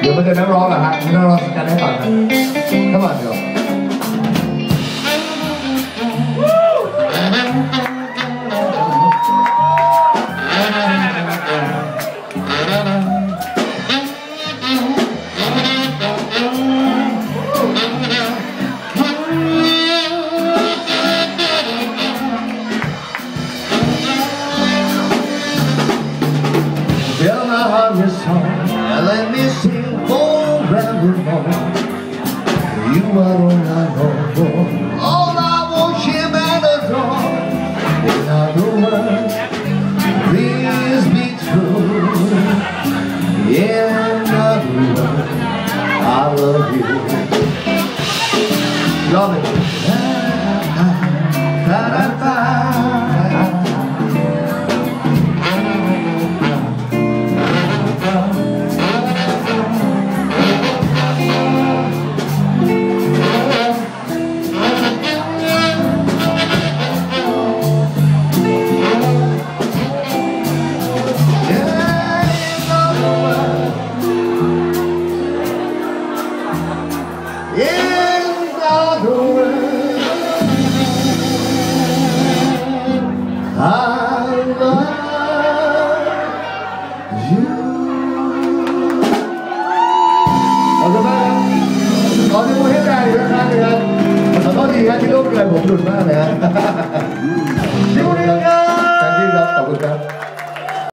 เดี๋ยวมันจะนั่งร้องเหรอฮะนั่งร้องกันให้ฟังครับทั้งหเดี๋ยว Heart with song and let me sing forevermore. You are all I know for, all I worship and adore. In other words, please be true. In other words, I love you. Love it. Da-da-da. อบคุณมากครับขอที่มือให้แรงอีกครั้งนะครับขอโทษทีครับที่ลูกเกิดผมหลุดมากเลยฮะ